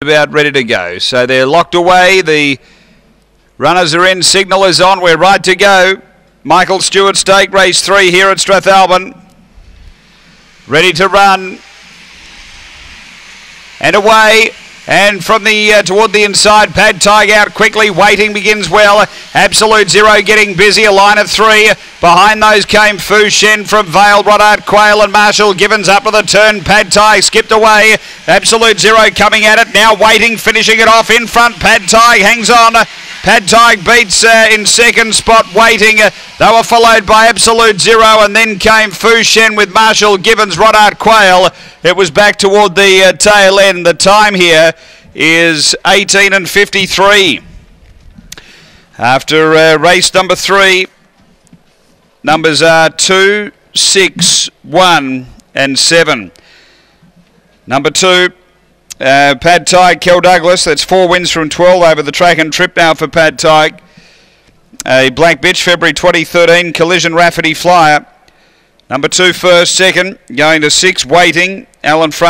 about ready to go. So they're locked away. The runners are in. Signal is on. We're right to go. Michael Stewart Stake race three here at Strathalbyn. Ready to run. And away. And from the uh, toward the inside, Pad Tig out quickly. Waiting begins well. Absolute Zero getting busy. A line of three. Behind those came Fu Shen from Vale, Rodart Quayle and Marshall Givens up to the turn. Pad Tig skipped away. Absolute Zero coming at it now. Waiting, finishing it off in front. Pad Tig hangs on. Pad Tig beats uh, in second spot. Waiting. Uh, they were followed by Absolute Zero, and then came Fu Shen with Marshall Givens, Rodart Quayle. It was back toward the uh, tail end. The time here is 18 and 53. After uh, race number three, numbers are two, six, one, and 7. Number two, uh, Pad Tig, Kel Douglas. That's four wins from 12 over the track and trip now for Pad Tig. A Black Bitch, February 2013, Collision Rafferty Flyer. Number two, first, second, going to six, waiting. Alan Front.